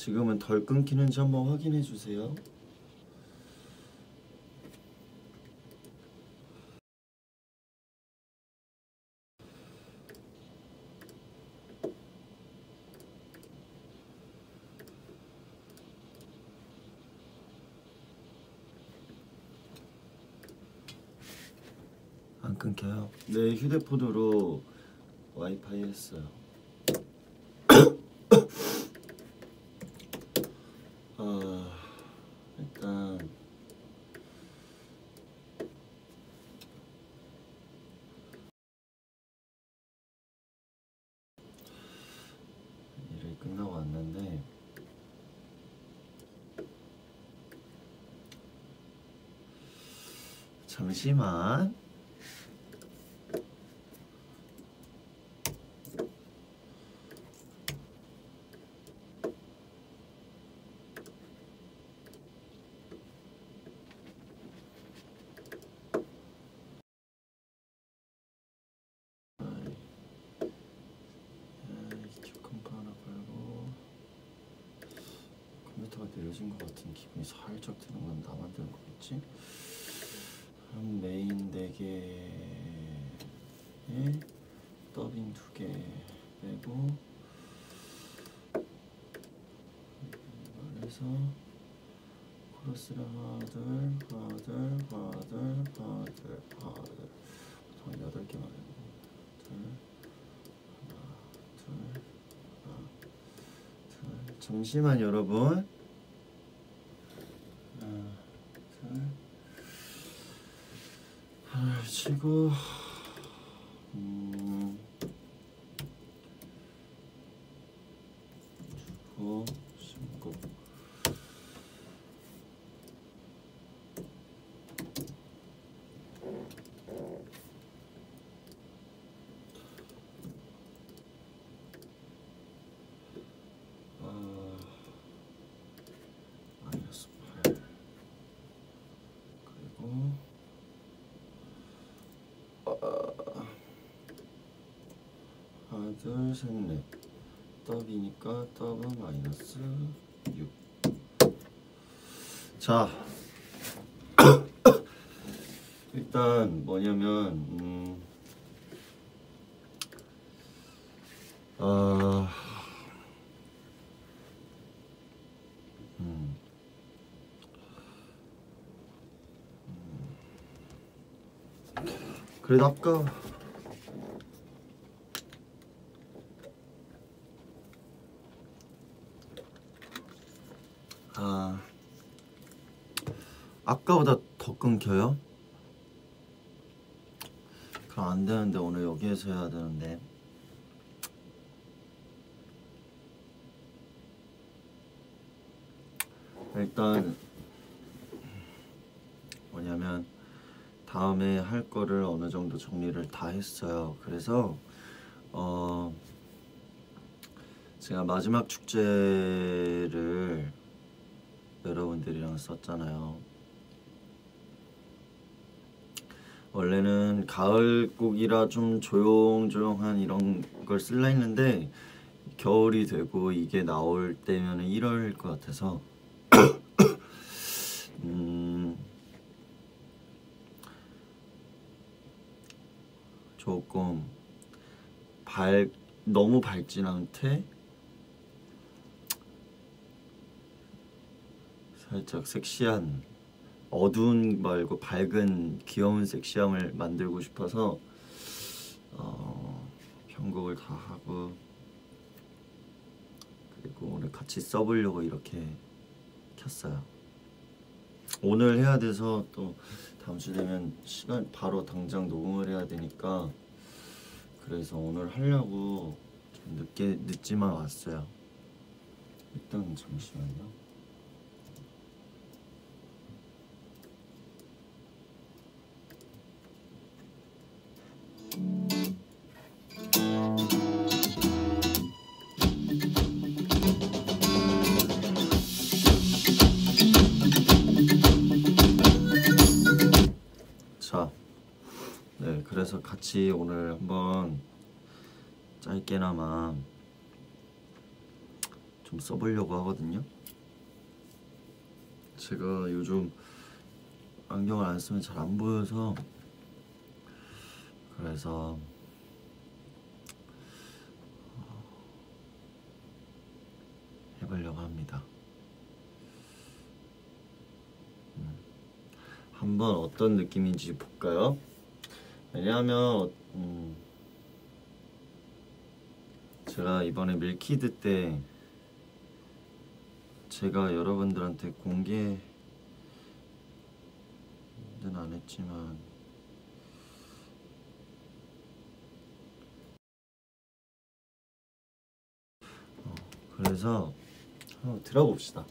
지금은 덜 끊기는지 한번 확인해 주세요. 안 끊겨요? 네, 휴대폰으로 와이파이 했어요. 아, 일단 일을 끝나고 왔는데 잠시만. 컴퓨터가 느려진 것 같은 기분이 살짝 드는 건 나만 드는 거겠지? 그럼 메인 4개에 더빙 2개 빼고 해서 코러스를 둘 하나 둘 하나 둘 보통 8개만 해고 둘 둘, 하나, 둘. 잠시만 여러분. 하나, 둘. 하나 치고 음. 주고 심고 아, 마이너스 8 그리고 아, 하나 둘셋넷 더비니까 더블 마이너스 6 자, 일단 뭐냐면 음, 아, 음, 그래도 아까 아 아까보다 더 끊겨요? 그럼 안 되는데 오늘 여기에서 해야 되는데 일단 뭐냐면 다음에 할 거를 어느 정도 정리를 다 했어요. 그래서 어 제가 마지막 축제를 여러분들이랑 썼잖아요. 원래는 가을곡이라 좀 조용조용한 이런 걸 쓸라 했는데 겨울이 되고 이게 나올 때면은 1월일 것 같아서 음 조금 밝 너무 밝진 않대 살짝 섹시한 어두운 말고 밝은 귀여운 섹시함을 만들고 싶어서 어, 편곡을 다 하고 그리고 오늘 같이 써보려고 이렇게 켰어요. 오늘 해야 돼서 또 다음 주 되면 시간 바로 당장 녹음을 해야 되니까 그래서 오늘 하려고 좀 늦게 늦지만 왔어요. 일단 잠시만요. 같이 오늘 한번 짧게나마 좀 써보려고 하거든요. 제가 요즘 안경을 안 쓰면 잘 안 보여서 그래서 어, 해보려고 합니다. 음, 한번 어떤 느낌인지 볼까요? 왜냐하면 음, 제가 이번에 밀키드 때 제가 여러분들한테 공개는 안 했지만 어, 그래서 한번 들어봅시다.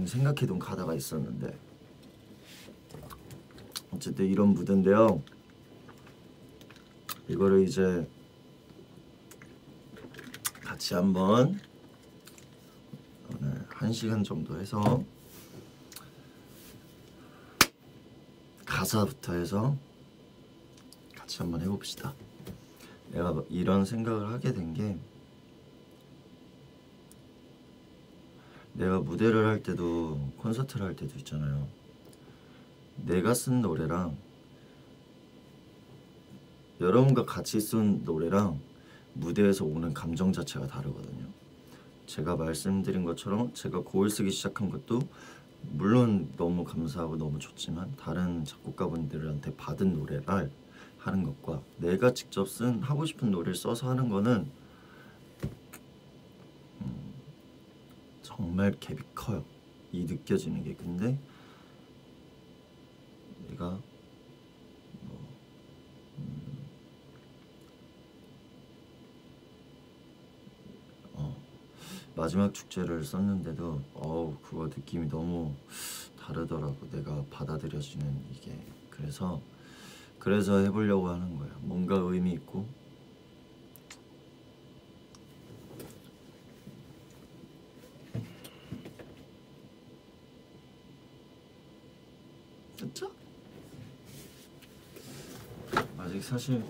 대충 생각해둔 가다가 있었는데 어쨌든 이런 무대인데요. 이거를 이제 같이 한번 오늘 한 시간 정도 해서 가사부터 해서 같이 한번 해봅시다. 내가 이런 생각을 하게 된게 내가 무대를 할 때도 콘서트를 할 때도 있잖아요. 내가 쓴 노래랑 여러분과 같이 쓴 노래랑 무대에서 오는 감정 자체가 다르거든요. 제가 말씀드린 것처럼 제가 곡을 쓰기 시작한 것도 물론 너무 감사하고 너무 좋지만 다른 작곡가분들한테 받은 노래를 하는 것과 내가 직접 쓴 하고 싶은 노래를 써서 하는 거는 정말 갭이 커요. 이 느껴지는 게. 근데 내가 뭐, 음, 어, 마지막 축제를 썼는데도 어우 그거 느낌이 너무 다르더라고. 내가 받아들여지는 이게. 그래서 그래서 해보려고 하는 거야. 뭔가 의미 있고 됐죠? 아직 사실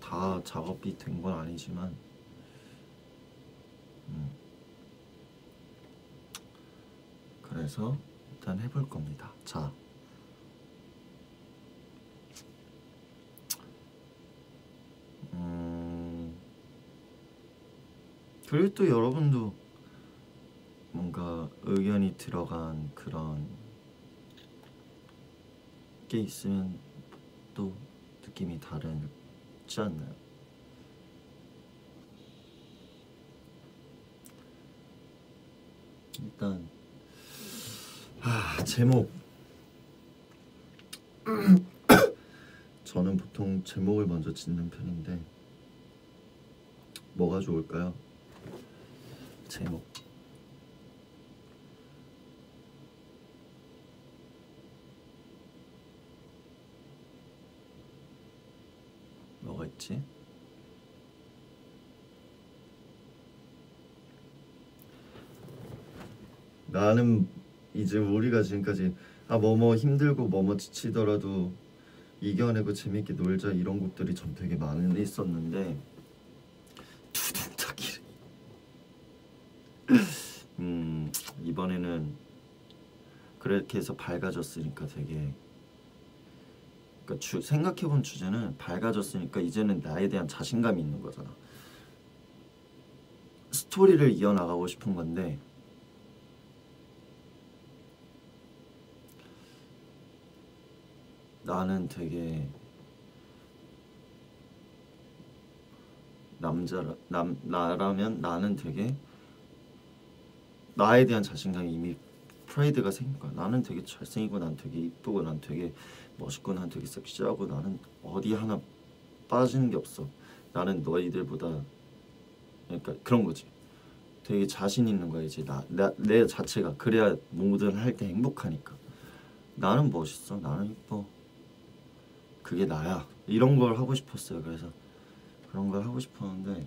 다 작업이 된 건 아니지만 음. 그래서 일단 해볼 겁니다. 자, 음, 그리고 또 여러분도 뭔가 의견이 들어간 그런 게 있으면 또 느낌이 다르지 않나요? 일단 아 제목 저는 보통 제목을 먼저 짓는 편인데 뭐가 좋을까요? 제목 있지? 나는 이제 우리가 지금까지 아 뭐뭐 힘들고 뭐뭐 지치더라도 이겨내고 재밌게 놀자 이런 곡들이 전 되게 많이 있었는데 두둥탁이 음 이번에는 그렇게 해서 밝아졌으니까 되게 그러니까 주, 생각해본 주제는 밝아졌으니까 이제는 나에 대한 자신감이 있는 거잖아. 스토리를 이어나가고 싶은 건데 나는 되게 남자라 남 나라면 나는 되게 나에 대한 자신감이 이미 프라이드가 생긴 거야. 나는 되게 잘생기고 난 되게 이쁘고 난 되게 멋있고 난 되게 섹시하고 나는 어디 하나 빠지는 게 없어. 나는 너희들보다 그러니까 그런 거지. 되게 자신 있는 거야 이제 나 내 자체가 그래야 뭐든 할 때 행복하니까. 나는 멋있어. 나는 이뻐. 그게 나야 이런 걸 하고 싶었어요 그래서 그런 걸 하고 싶었는데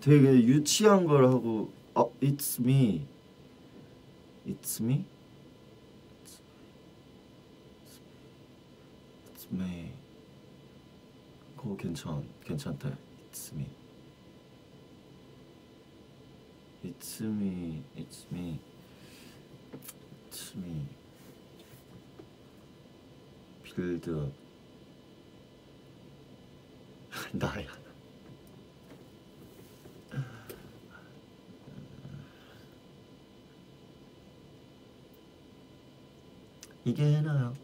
되게 유치한 걸 하고 어, it's me it's me it's me 그거 괜찮 괜찮다 it's me it's me it's me it's me 빌드업 나야 이게 나야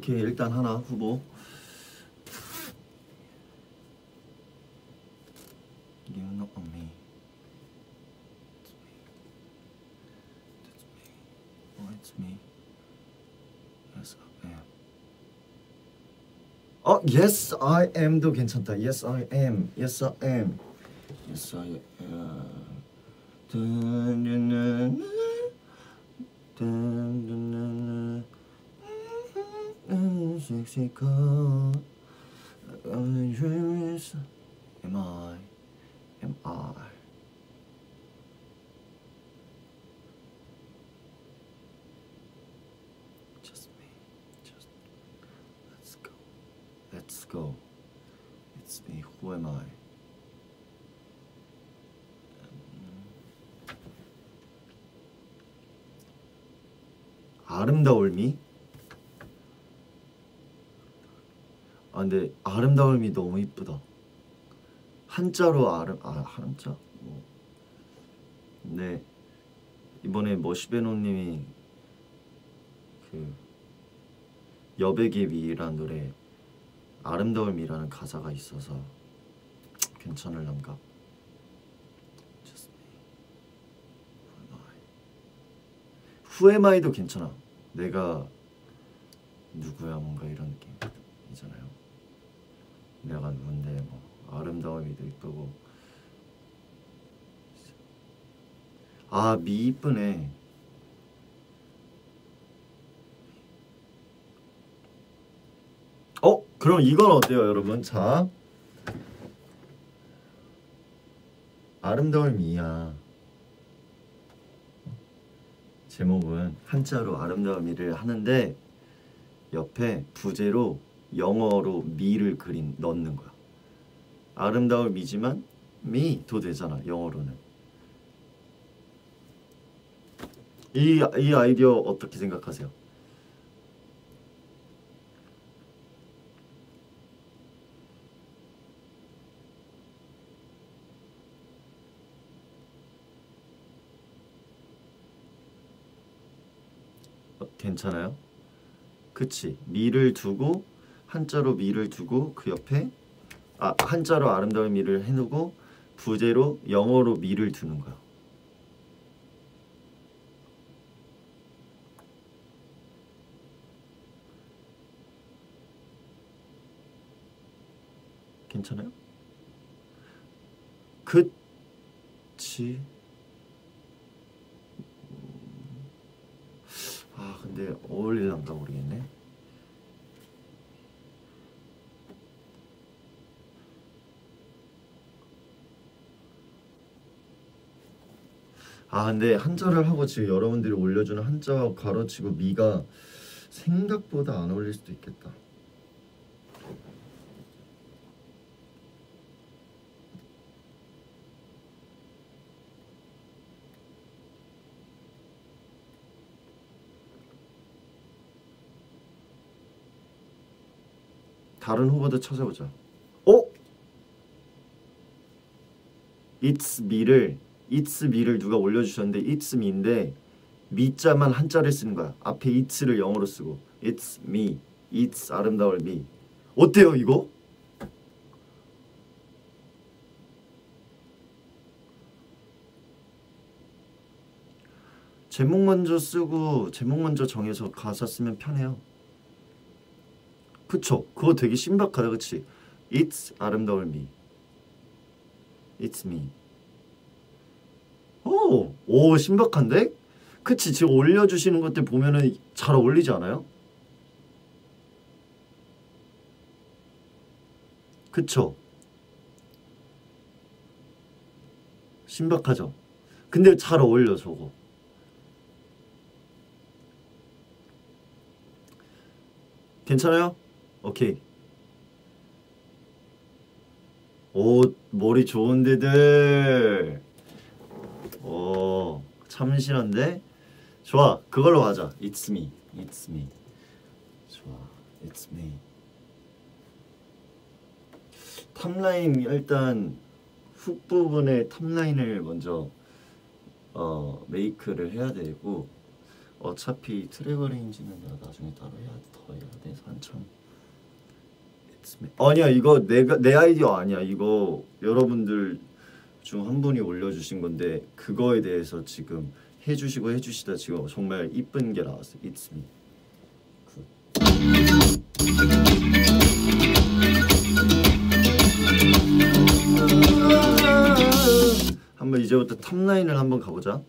오케이 일단 하나 후보. You know me. That's me. Oh, it's me. Yes, I am. 어, yes, I am도 괜찮다. Yes, I am. Yes, I am. Yes, I am. Mexico. I'm dreamers. Am I? Am I? Let's go. Let's go. It's me. Who am I? 아름다울미 아름다울미 너무 이쁘다. 한자로 아름 아 한자 뭐. 네 이번에 머시베노님이 그 여백의 미라는 노래 아름다울미라는 가사가 있어서 괜찮을란가? 후에마이도 괜찮아. 내가 누구야 뭔가 이런 느낌이잖아요. 내가 누군데 뭐 아름다움이도 이쁘고 아 미 이쁘네. 어 그럼 이건 어때요 여러분? 자 아름다울 미야. 제목은 한자로 아름다운 미를 하는데 옆에 부제로 영어로 미를 그린 넣는 거야. 아름다울 미지만 미도 되잖아 영어로는. 이, 이 아이디어 어떻게 생각하세요? 괜찮아요? 그치 미를 두고 한자로 미를 두고 그 옆에 아 한자로 아름다운 미를 해놓고 부제로 영어로 미를 두는 거야. 괜찮아요? 그치. 아 근데 어울릴란가 모르겠네 아 근데 한자를 하고 지금 여러분들이 올려주는 한자와 가로치고 미가 생각보다 안 어울릴 수도 있겠다 다른 후보도 찾아보자. 어? It's me를 It's me를 누가 올려주셨는데 It's me인데 미자만 한자를 쓰는 거야. 앞에 It'를 영어로 쓰고 It's me, It's 아름다울 me. 어때요 이거? 제목 먼저 쓰고 제목 먼저 정해서 가사 쓰면 편해요. 그쵸 그거 되게 신박하다 그치 It's 아름다울 me It's me 오, 오 신박한데? 그치 지금 올려주시는 것들 보면은 잘 어울리지 않아요? 그쵸? 신박하죠? 근데 잘 어울려 저거 괜찮아요? 오케이. 오 머리 좋은 데들. 오 참신한데. 좋아 그걸로 가자. It's me. It's me. 좋아. It's me. 탑라인 일단 훅 부분에 탑라인을 먼저 어 메이크를 해야 되고 어차피 track arrange는 내가 나중에 따로 해야 더 해야 돼서 한참 아니야 이거 내가 내 아이디어 아니야 이거 여러분들 중 한 분이 올려주신 건데 그거에 대해서 지금 해주시고 해주시다 지금 정말 이쁜 게 나왔어 It's me. 한번 이제부터 탑라인을 한번 가보자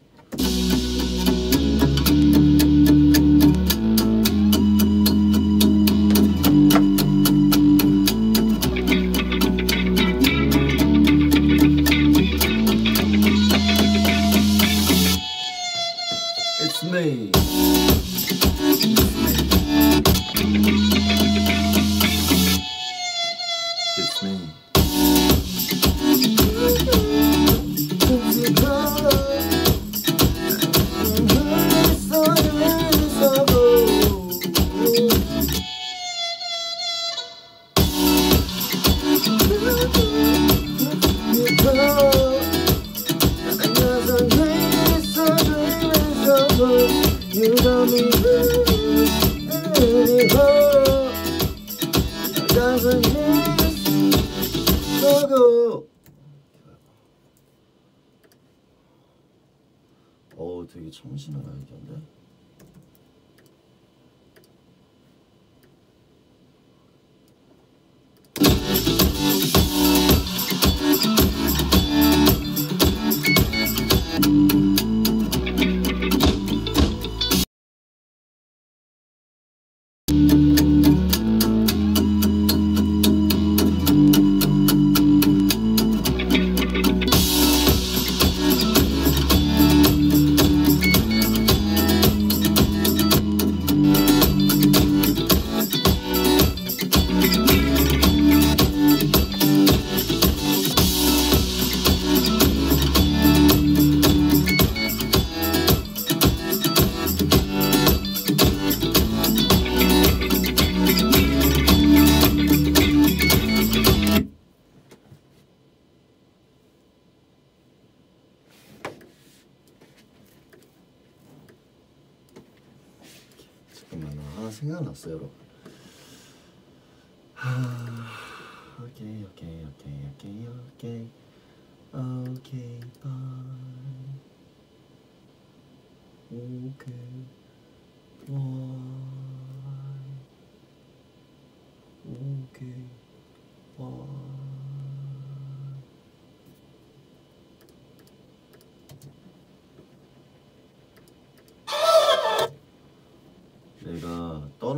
어우 되게 참신한 아이디어인데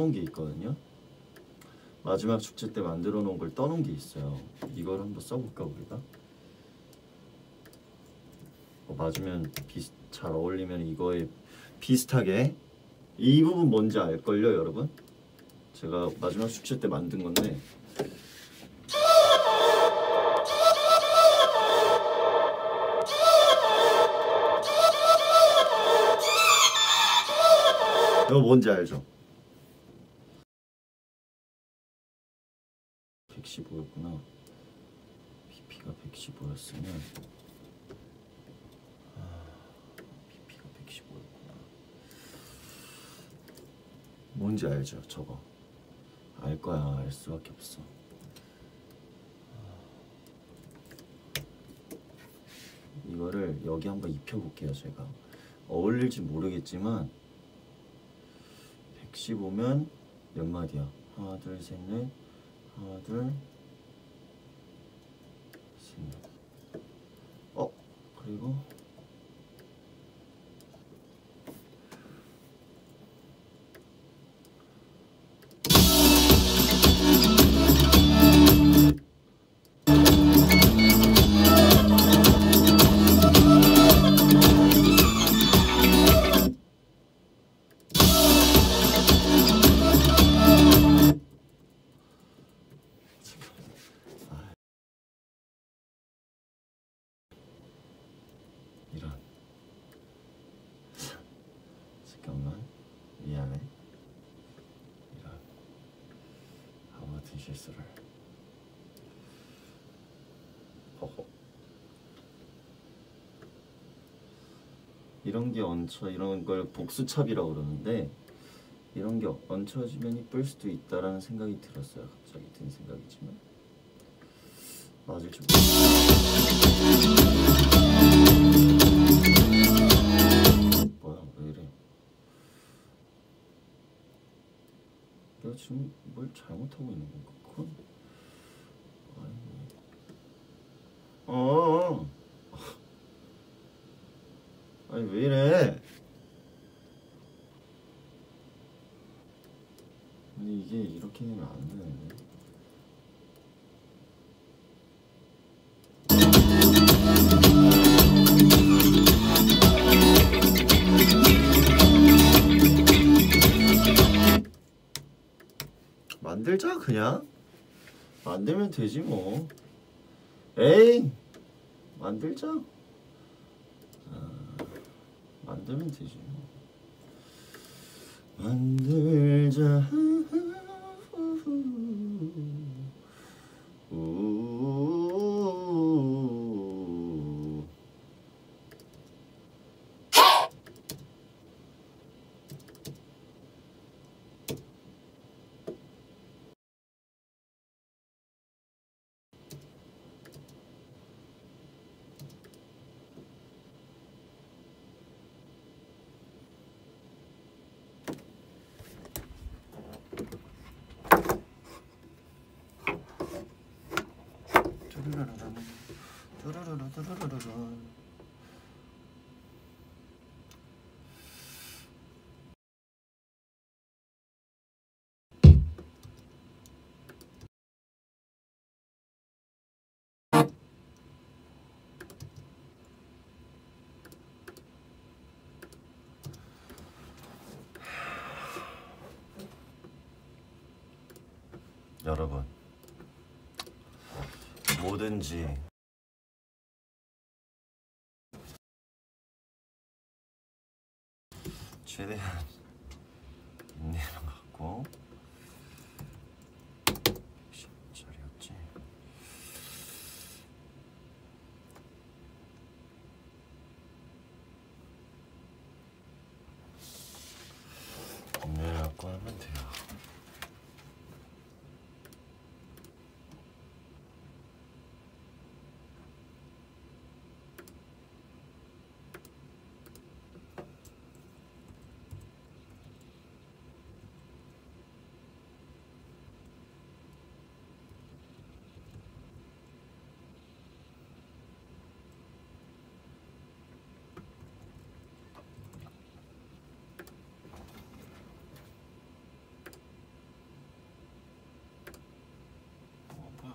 떠놓은 게 있거든요. 마지막 축제 때 만들어 놓은 걸 떠놓은 게 있어요. 이걸 한번 써볼까 우리가? 어, 맞으면 비슷 잘 어울리면 이거에 비슷하게 이 부분 뭔지 알걸요, 여러분? 제가 마지막 축제 때 만든 건데 이거 뭔지 알죠? 115였구나. BP가 115였으면 BP가 115였구나. 뭔지 알죠? 저거. 알 거야. 알 수밖에 없어. 이거를 여기 한번 입혀 볼게요, 제가. 어울릴지 모르겠지만 115면 몇 마디야? 하나, 둘, 셋, 넷. 하나, 둘, 셋, 넷. 어, 그리고 이런 게 얹혀 이런 걸 복수찹이라고 그러는데 이런 게 얹혀지면 이쁠 수도 있다라는 생각이 들었어요. 갑자기 든 생각이지만 맞을지 모르겠어요. 뭐야 왜 이래? 내가 지금 뭘 잘못하고 있는 건가? 그건 그냥? 만들면 되지 뭐. 에이 만들자. 아, 만들면 되지 뭐. 만들자. 우 여러분. 뭐든지 최대한 인내를 갖고 몇 자리였지? 인내를 갖고 하면 돼요. 어, 뭐야?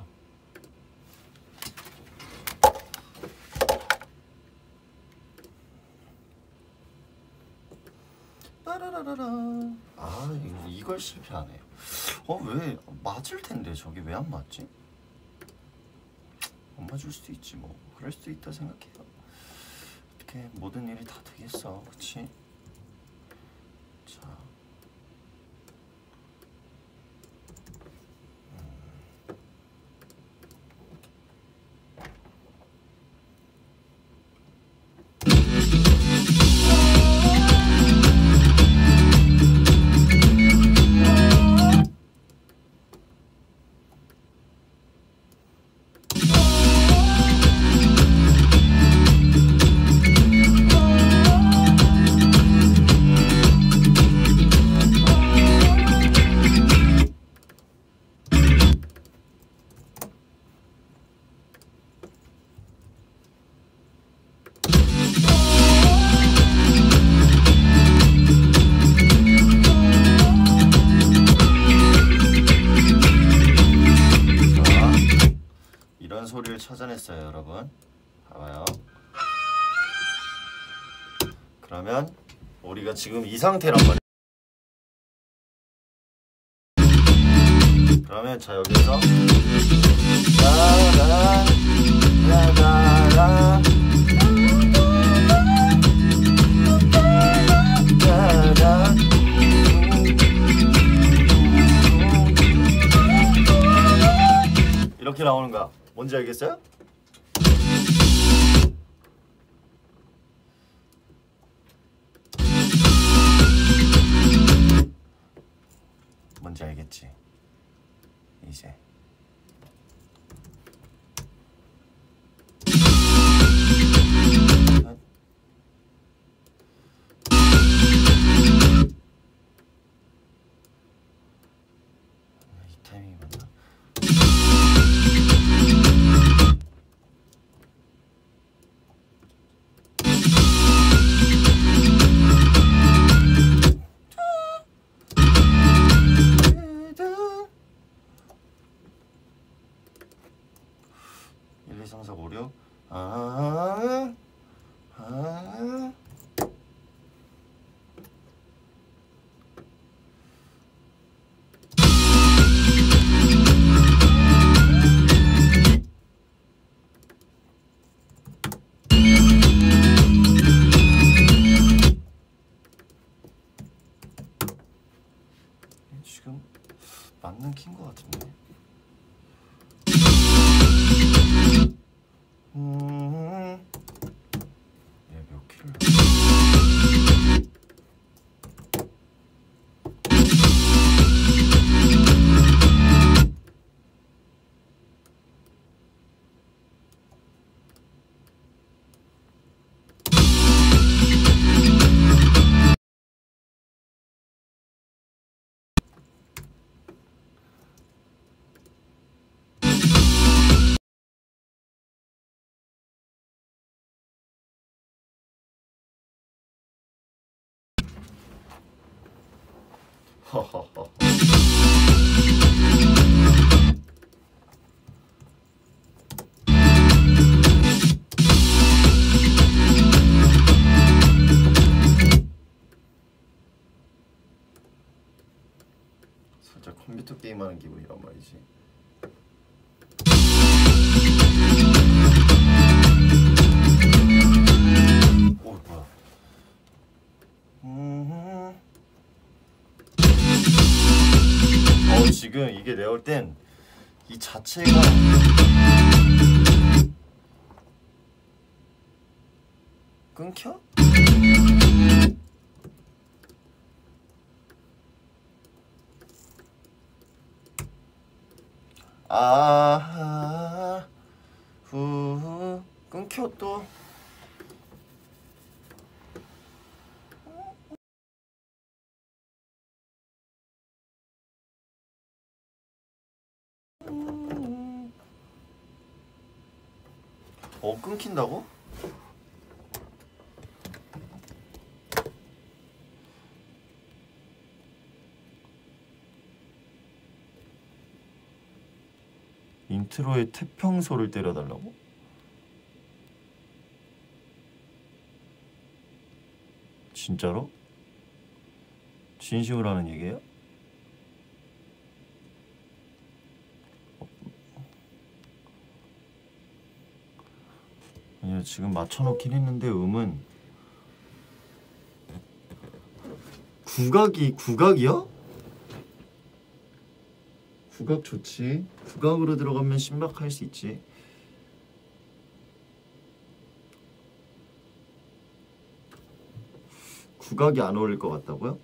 빠라라라라. 아 이걸 실패하네. 어왜 맞을 텐데 저게 왜 안 맞지? 안 맞을 수도 있지 뭐. 그럴 수도 있다 생각해요. 어떻게 모든 일이 다 되겠어, 그렇 지금 이 상태란 말이에요. 그러면 자 여기서 이렇게 나오는 거야. 뭔지 알겠어요? 뭔지 알겠지? 이제 것 같은데. 살짝 컴퓨터 게임하는 기분이란 말이지. 지금 이게 내가 볼 땐 이 자체가 끊겨? 아하 후 끊겨 또 어 끊긴다고? 인트로에 태평소를 때려달라고? 진짜로? 진심으로 하는 얘기예요? 아니요 지금 맞춰놓긴 했는데 음은 국악이 국악이요? 국악 좋지. 국악으로 들어가면 신박할 수 있지. 국악이 안 어울릴 것 같다고요?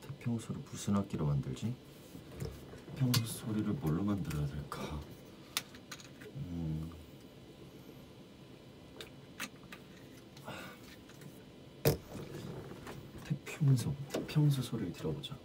태 평소를 무슨 악기로 만들지? 태평소 소리를 뭘로 만들어야 될까? 음. 태평소, 태평소 소리를 들어보자.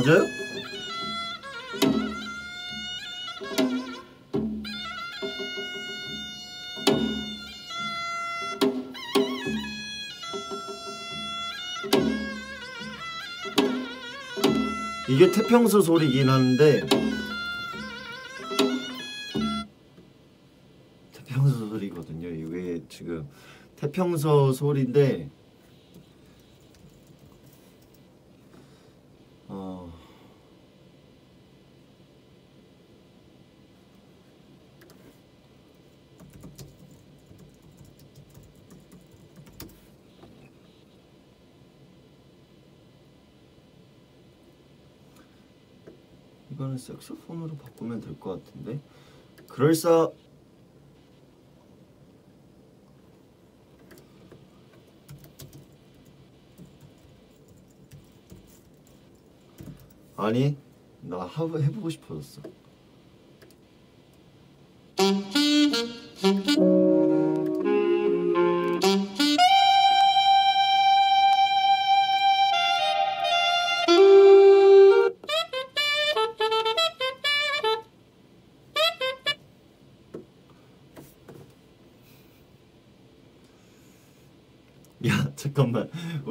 맞아요? 이게 태평소 소리긴 한데 태평소 소리거든요. 이게 지금 태평소 소리인데 색소폰으로 바꾸면 될 것 같은데. 그럴싸. 아니 나 하- 해보고 싶어졌어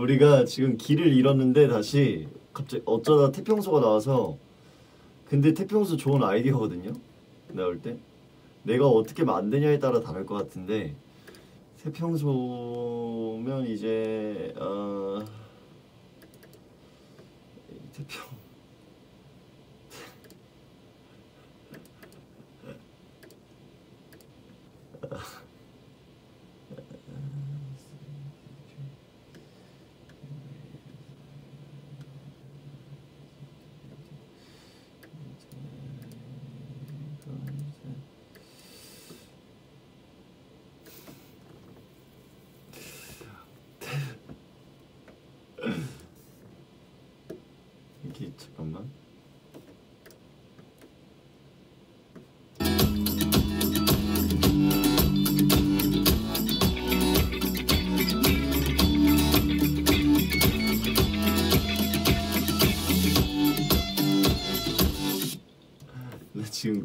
우리가 지금 길을 잃었는데 다시 갑자기 어쩌다 태평소가 나와서 근데 태평소 좋은 아이디어거든요 볼 때. 내가 어떻게 만드냐에 따라 다를 것 같은데 태평소면 이제 어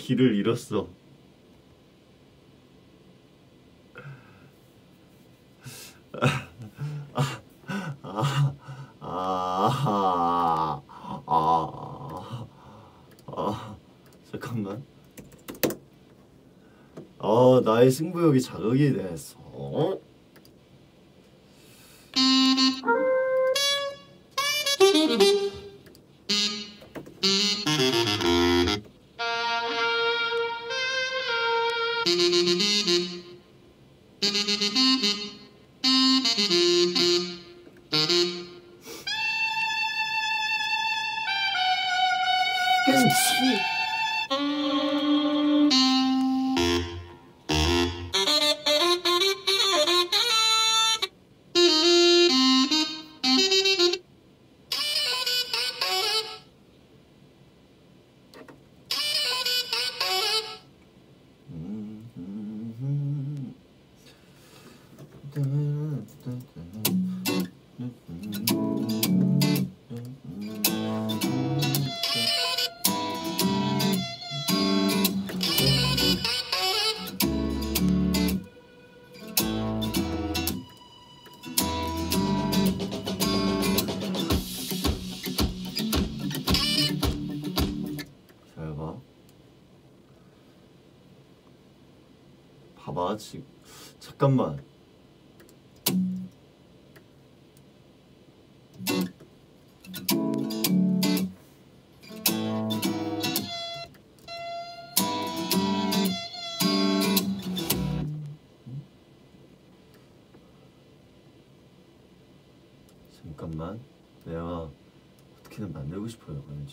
길을 잃었어 아, 나의 승부욕이 자극이 됐어.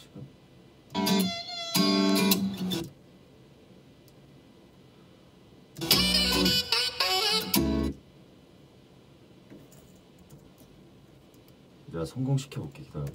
지금? 내가 성공시켜 볼게 기다려봐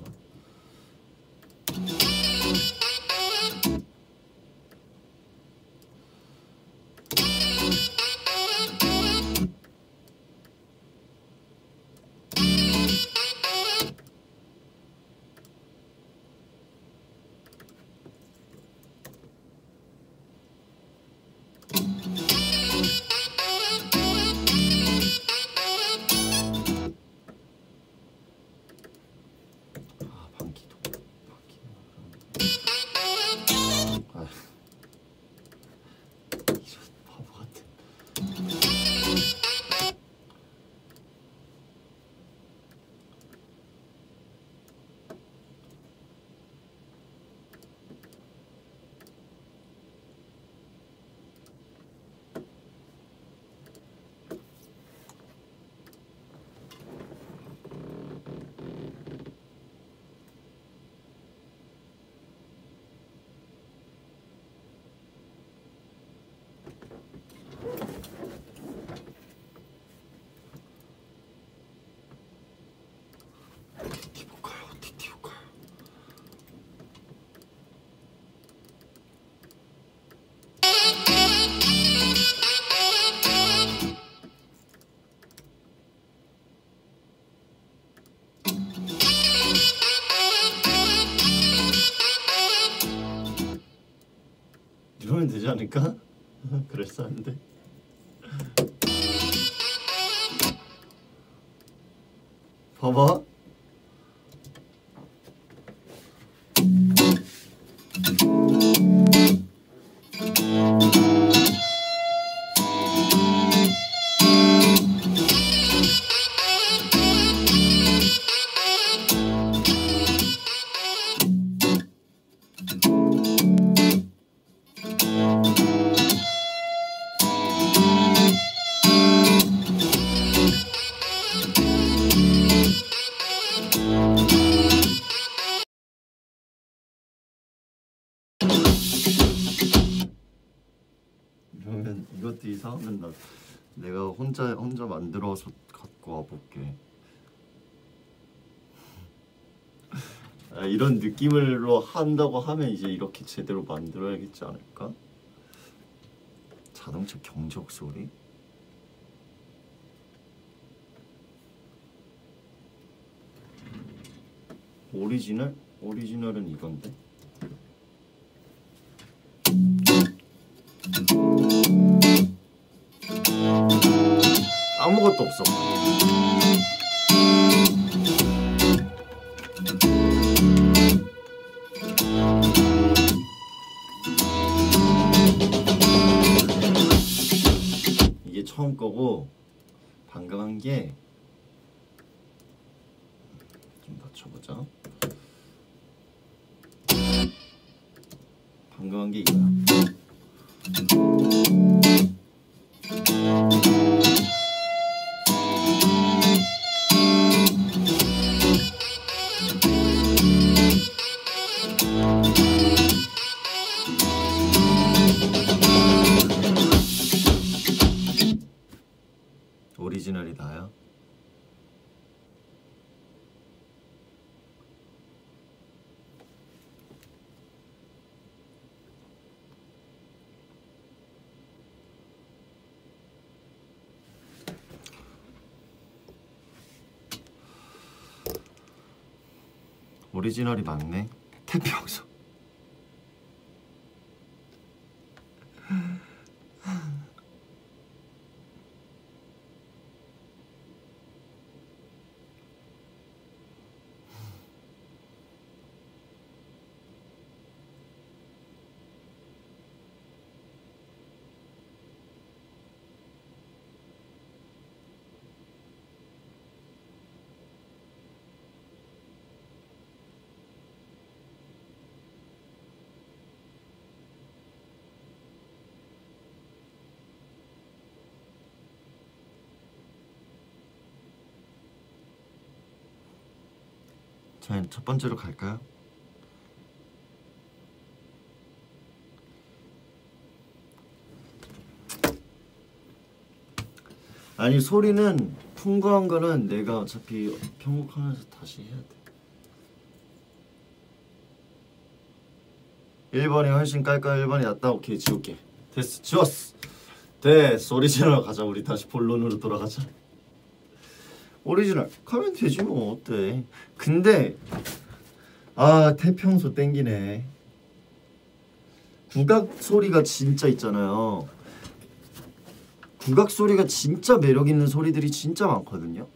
이러면 되지 않을까? 그럴싸한데 봐봐 나 내가 혼자 혼자 만들어서 갖고 와볼게. 아, 이런 느낌으로 한다고 하면 이제 이렇게 제대로 만들어야겠지 않을까? 자동차 경적 소리? 오리지널? 오리지널은 이건데. 아무것도 없어. 이게 처음 거고 한게 좀. 방금 한게 이거야. 오리지널이 맞네. 태평소. 자, 첫 번째로 갈까요? 아니 소리는 풍부한 거는 내가 어차피 편곡하면서 다시 해야 돼. 1번이 훨씬 깔깔 1번이 낫다. 오케이 지울게. 됐어 지웠어. 됐어 오리지널 가자 우리 다시 본론으로 돌아가자. 오리지널 가면 되지 뭐 어때? 근데 아 태평소 땡기네. 국악 소리가 진짜 있잖아요. 국악 소리가 진짜 매력 있는 소리들이 진짜 많거든요.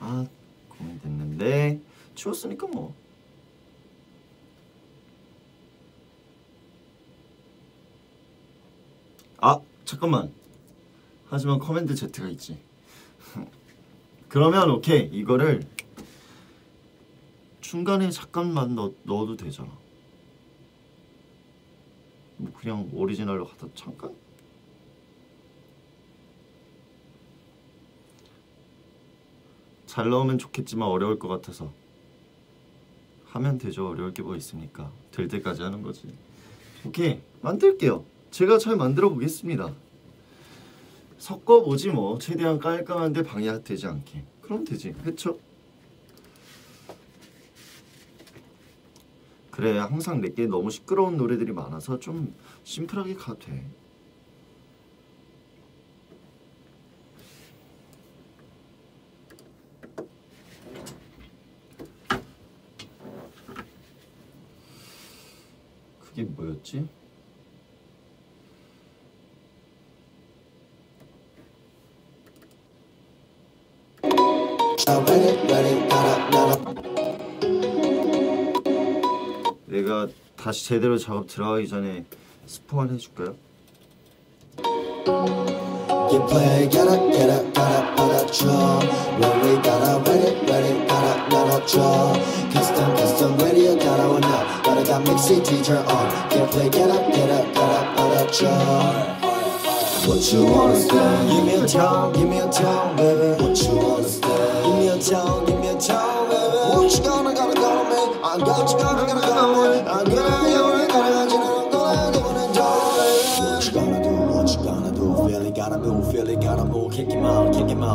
아 고민됐는데 지웠으니까 뭐. 아 잠깐만. 하지만 command Z가 있지. 그러면 오케이 이거를 중간에 잠깐만 넣, 넣어도 되잖아. 뭐 그냥 오리지널로 갖다 잠깐. 잘 넣으면 좋겠지만 어려울 것 같아서 하면 되죠. 어려울 게 뭐 있습니까? 될 때까지 하는 거지. 오케이 만들게요. 제가 잘 만들어 보겠습니다. 섞어보지 뭐 최대한 깔끔한데 방해되지 않게 그럼 되지 그쵸? 그래 항상 내게 너무 시끄러운 노래들이 많아서 좀 심플하게 가도 돼 그게 뭐였지? 내가 다시 제대로 작업 들어가기 전에 스포한 해줄까요?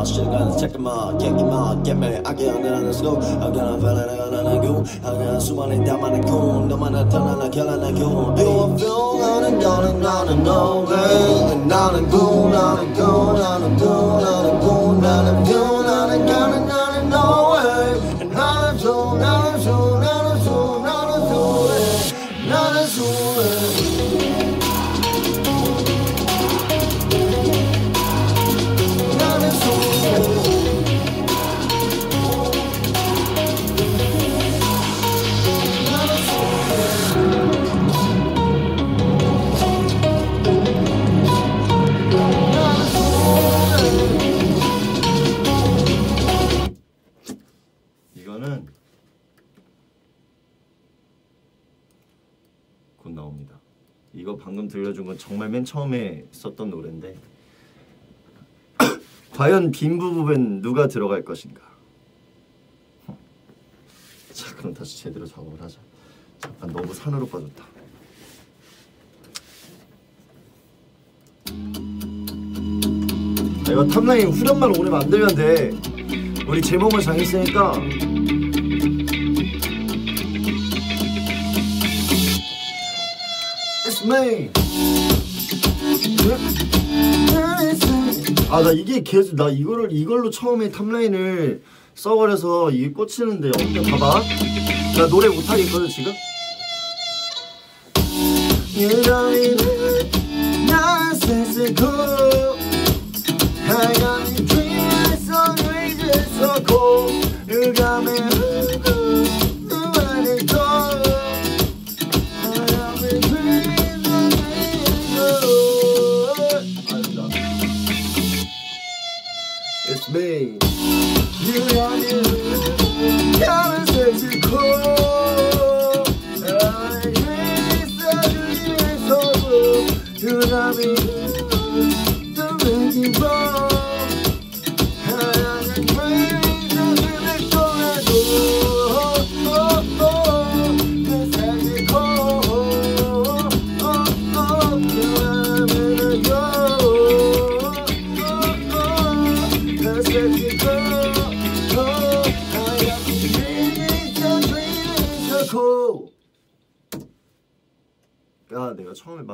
Shit, gonna check him out, kick him out. Get me, I get under the school. I'm gonna feel it, I'm gonna go. I'm gonna 수많은 담아내 군. 너만 나타나나 결혼한 군. You feel 나는 나는 나는 no way. 나는 군, 나는 군, 나는 군, 나는 군, 나는 군, 방금 들려준 건 정말 맨 처음에 썼던 노래인데 과연 빈 부분엔 누가 들어갈 것인가? 자 그럼 다시 제대로 작업을 하자. 잠깐 너무 산으로 빠졌다. 아, 이거 탑라인 후렴만 오래 만들면 돼. 우리 제목은 정했으니까 It's me. 아나 이게 계속 나 이거를 이걸로 처음에 탑라인을 써버려서 이게 꽂히는데 어떻게 봐봐. 나 노래 못하겠거든 지금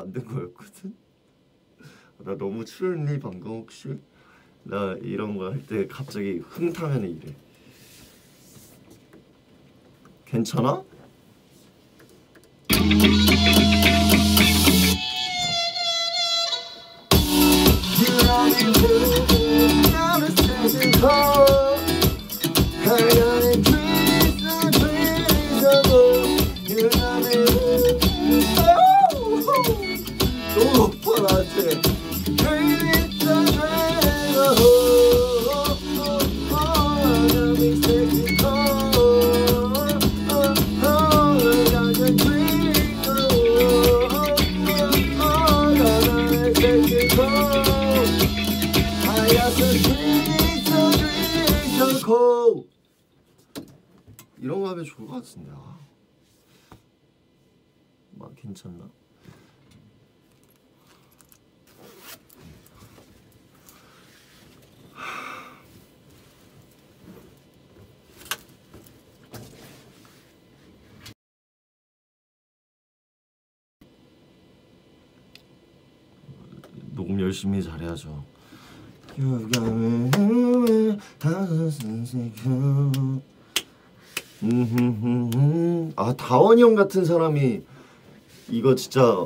만든 거였거든 나 너무 추렸니 방금 혹시? 나 이런 거 할 때 갑자기 흥 타면 이래 괜찮아? 하면 좋을 것 같은데 아. 막 괜찮나? 녹음 열심히 잘해야죠. 아 다원이 형 같은 사람이 이거 진짜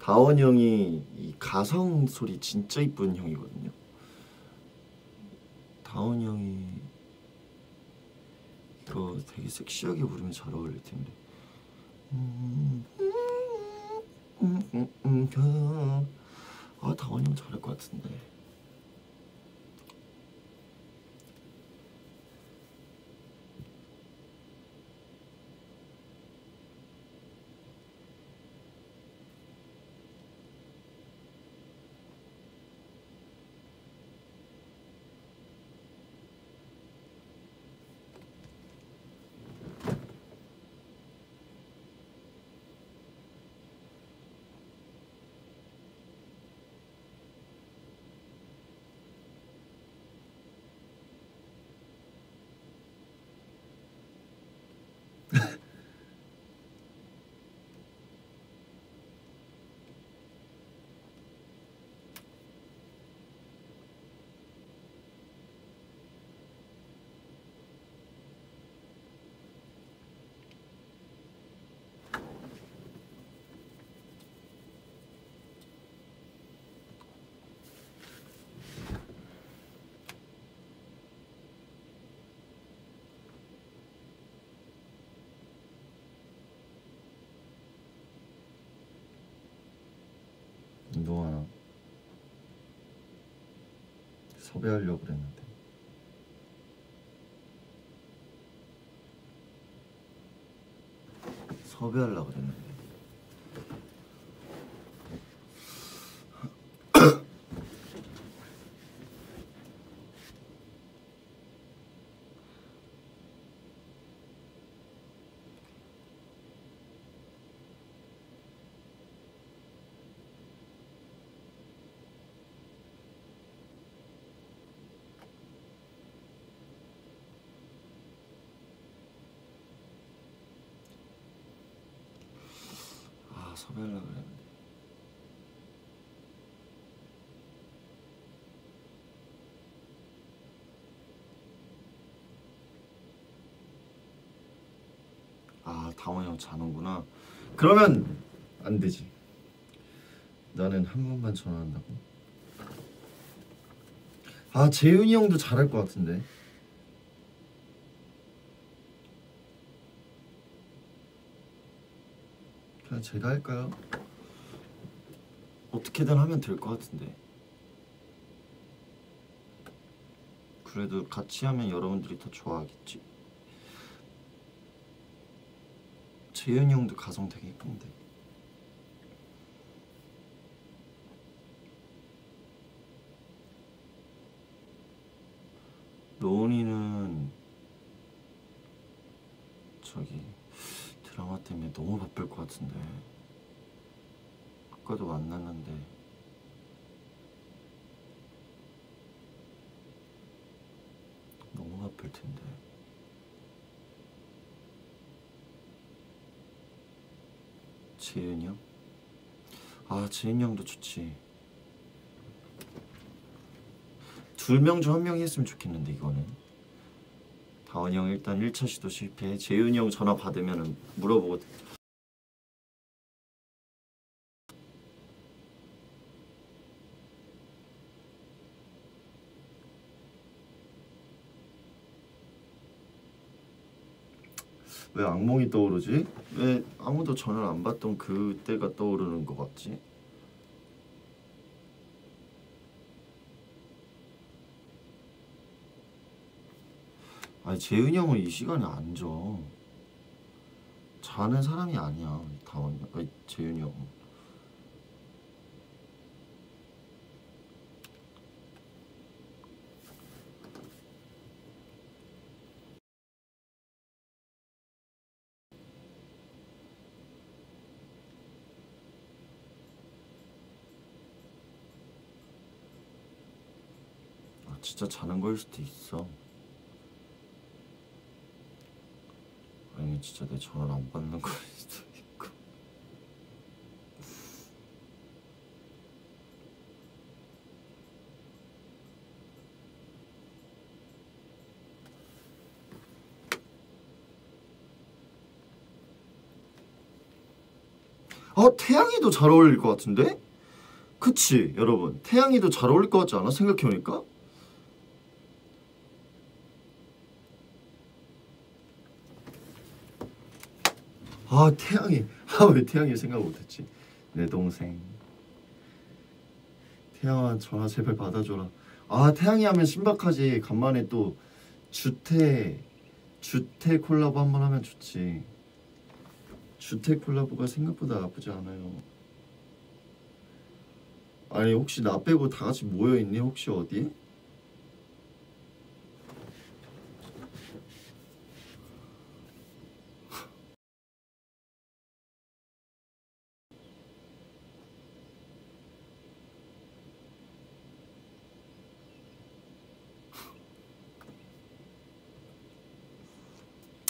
다원이 형이 이 가성 소리 진짜 이쁜 형이거든요. 다원이 형이 이거 되게 섹시하게 부르면 잘 어울릴 텐데. 음, 음, 음, 음, 그- 아 다원이 형 잘할 것 같은데. 운동하나? 섭외하려고 그랬는데. 섭외하려고 그랬는데 아 섭외하려고 그랬는데 아 다원 형 자는구나. 그러면 안 되지. 나는 한 번만 전화한다고. 아 재윤이 형도 잘할 것 같은데 그냥 제가 할까요? 어떻게든 하면 될 것 같은데. 그래도 같이 하면 여러분들이 더 좋아하겠지. 재현이 형도 가성 되게 이쁜데. 로운이는 저기 드라마 때문에 너무 바쁠 것 같은데. 아까도 만났는데. 너무 바쁠 텐데. 재윤이 형? 아 재윤이 형도 좋지. 둘 명 중 한 명이 했으면 좋겠는데 이거는 다원이 형 일단 1차 시도 실패 재윤이 형 전화 받으면 물어보고 왜 악몽이 떠오르지? 왜 아무도 전화를 안 받던 그때가 떠오르는 것 같지? 아니 재은이 형은 이 시간에 안 자. 자는 사람이 아니야 다원 아니 재윤이 형. 아 진짜 자는 거일 수도 있어. 진짜 내 전화를 안 받는 거일. 아 태양이도 잘 어울릴 것 같은데? 그치 여러분 태양이도 잘 어울릴 것 같지 않아? 생각해보니까 아 태양이. 아 왜 태양이 생각 못했지? 내 동생. 태양아 전화 제발 받아줘라. 아 태양이 하면 신박하지. 간만에 또 주태 주태 콜라보 한번 하면 좋지. 주태 콜라보가 생각보다 나쁘지 않아요. 아니 혹시 나 빼고 다 같이 모여 있니? 혹시 어디?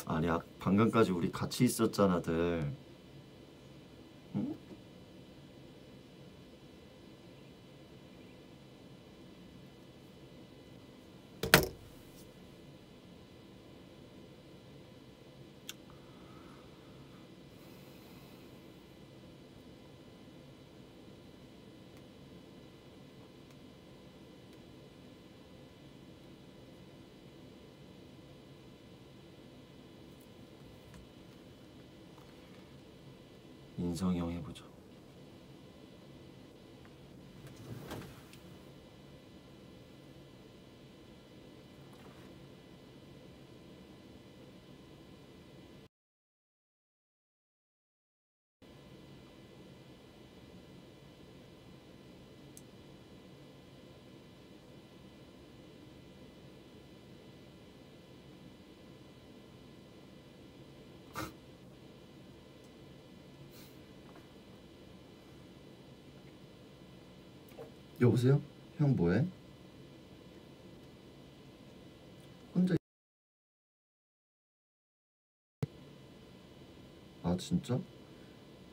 아니 아, 방금까지 우리 같이 있었잖아들 인성이 형 해보자 여보세요? 형 뭐해? 혼자 아 진짜?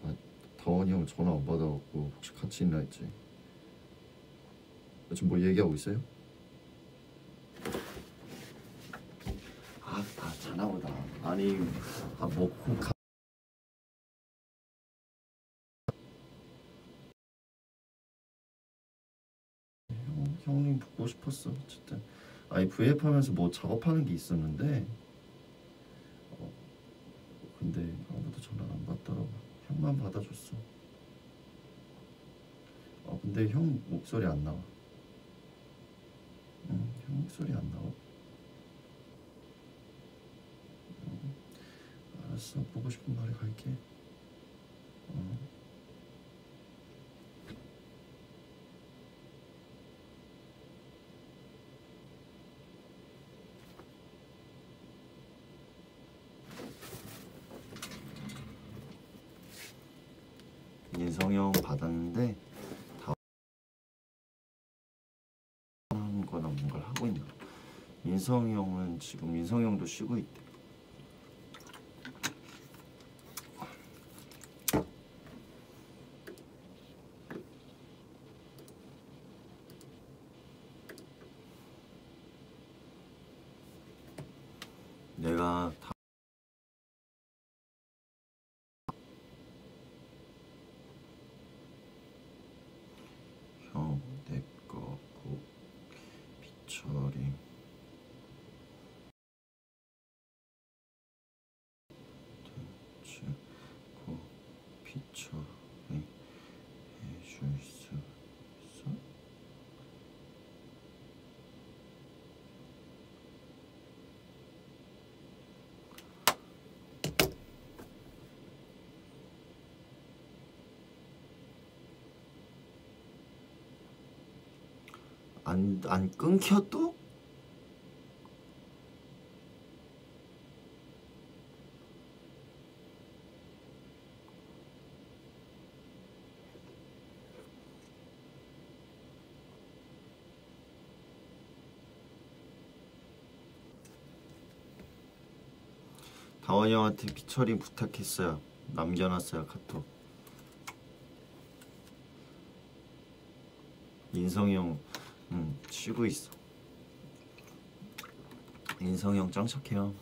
아 다원이 형 전화 안 받아갖고 혹시 같이 있나 했지 지금 뭐 얘기하고 있어요? 아, 아 자나보다 아니 아뭐 가... 형, 형님 보고 싶었어. 어쨌든 아니 V앱 하면서 뭐 작업하는 게 있었는데 어, 근데 아무도 전화 안 받더라고. 형만 받아줬어. 아 근데 형 목소리 안 나와. 응, 형 목소리 안 나와. 응, 알았어. 보고 싶은 말에 갈게. 어. 인성형 받았는데 다 하는 거나 뭔가를 하고 있는 거야. 인성이 형은 지금 인성이 형도 쉬고 있대. 내가 다 형, 내거 곡 피처링 대체 곡 피처링 해줄 수 있어? 안, 안 끊겨 또? 다원이 형한테 피처링 부탁했어요. 남겨놨어요 카톡. 인성이 형, 음, 쉬고 있어. 인성이 형 짱 착해요.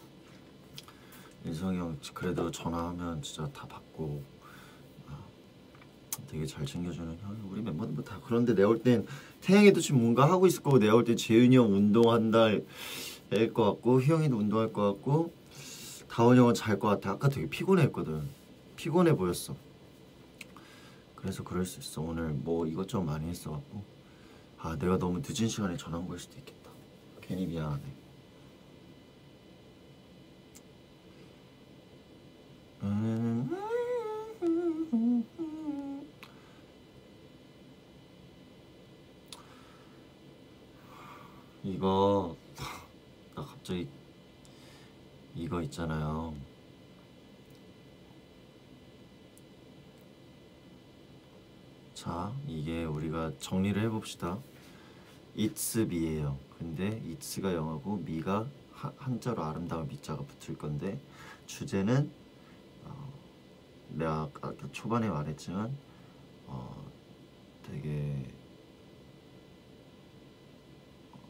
인성이 형 그래도 전화하면 진짜 다 받고 아, 되게 잘 챙겨주는 형. 우리 멤버들 뭐다 그런데 내가 볼땐 태양이도 지금 뭔가 하고 있을 거고 볼땐 재윤이 형 운동한다 할 것 같고 희영이도 운동할 것 같고 다원이 형은 잘 것 같아. 아까 되게 피곤했거든. 피곤해 보였어. 그래서 그럴 수 있어. 오늘 뭐 이것저것 많이 했어갖고 아 내가 너무 늦은 시간에 전화 온 걸 수도 있겠다. 괜히 미안하네. 이거 나 갑자기 이거 있잖아요. 자, 이게 우리가 정리를 해봅시다. It's me예요. 근데 It's가 영어고 하- 한자로 아름다운 미자가 붙을 건데 주제는 어, 내가 아까 초반에 말했지만 어, 되게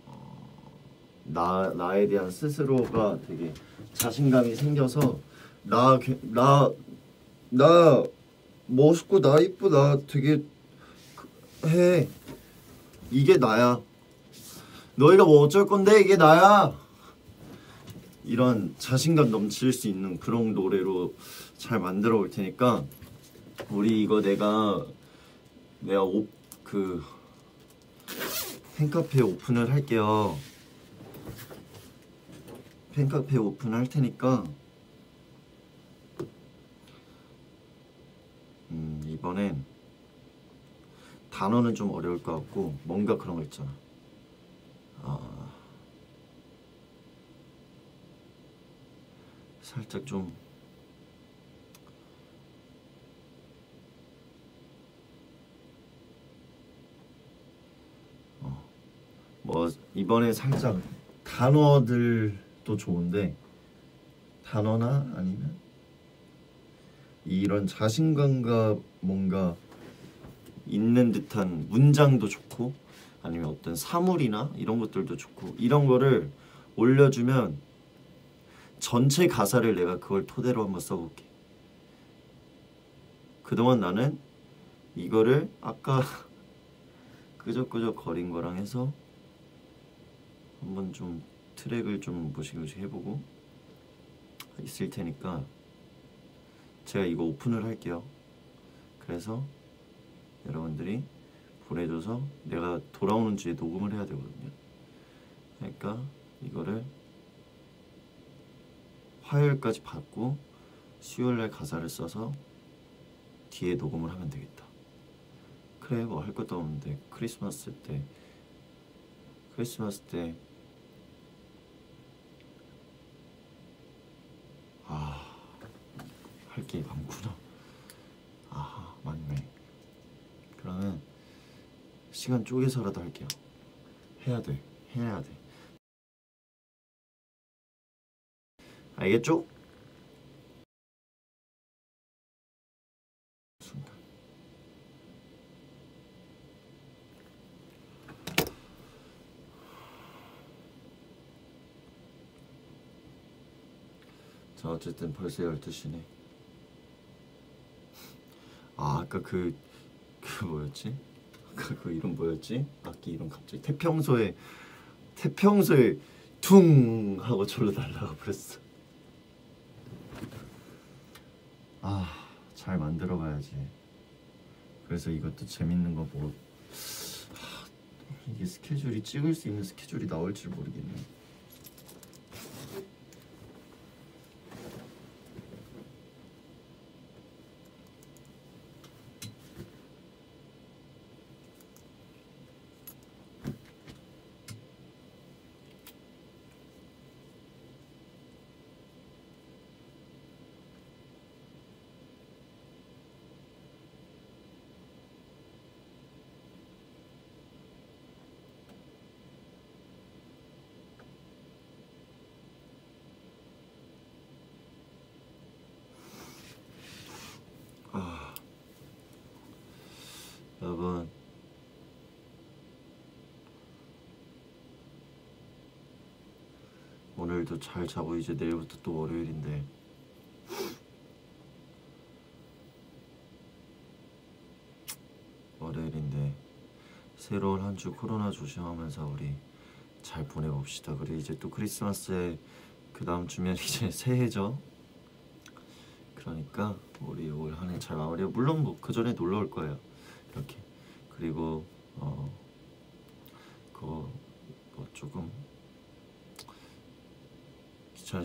어, 나 나에 대한 스스로가 되게 자신감이 생겨서 나 나 나 멋있고 나 이쁘 나 되게 그- 해 이게 나야 너희가 뭐 어쩔 건데? 이게 나야. 이런 자신감 넘칠 수 있는 그런 노래로 잘 만들어 올 테니까 우리 이거 내가 내가 오, 그 팬카페 오픈을 할게요. 팬카페 오픈할 테니까. 음, 이번엔 단어는 좀 어려울 것 같고 뭔가 그런 거 있잖아. 아, 살짝 좀뭐 이번에 살짝 단어들도 좋은데 단어나 아니면 이런 자신감과 뭔가 있는 듯한 문장도 좋고 아니면 어떤 사물이나 이런 것들도 좋고 이런 거를 올려주면 전체 가사를 내가 그걸 토대로 한번 써볼게. 그동안 나는 이거를 아까 끄적끄적 거린 거랑 해서 한번 좀 트랙을 좀 보시고씩 해보고 있을 테니까 제가 이거 오픈을 할게요. 그래서 여러분들이 보내줘서 내가 돌아오는 주에 녹음을 해야 되거든요. 그러니까 이거를 화요일까지 받고 수요일날 가사를 써서 뒤에 녹음을 하면 되겠다. 그래 뭐 할 것도 없는데 크리스마스 때 크리스마스 때 아, 할 게 많구나. 아, 맞네. 그러면 시간 쪼개서라도 할게요. 해야 돼. 해야 돼. 알겠죠? 자 어쨌든 벌써 12시네 아 아까 그, 그 뭐였지? 아까 그 이름 뭐였지? 악기 이름 갑자기 태평소에 태평소에 퉁 하고 절로 날라가 버렸어 아 잘 만들어 봐야지. 그래서 이것도 재밌는 거뭐 이게 스케줄이 찍을 수 있는 스케줄이 나올지 모르겠네 여러분 오늘도 잘 자고 이제 내일부터 또 월요일인데 월요일인데 새로운 한 주 코로나 조심하면서 우리 잘 보내봅시다. 그리고 이제 또 크리스마스에 그 다음 주면 이제 새해죠. 그러니까 우리 올 한 해 잘 마무리. 물론 뭐 그 전에 놀러 올 거예요. 이렇게 그리고 어 그거 뭐 조금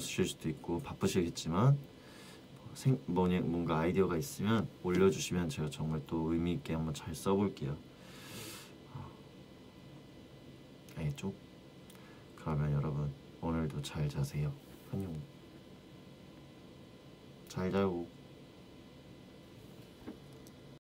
귀찮으실 수도 있고 바쁘시겠지만 뭐생 뭐냐 뭔가 아이디어가 있으면 올려주시면 제가 정말 또 의미 있게 한번 잘 써볼게요. 어, 알겠죠? 그러면 여러분 오늘도 잘 자세요. 안녕. 잘 자요.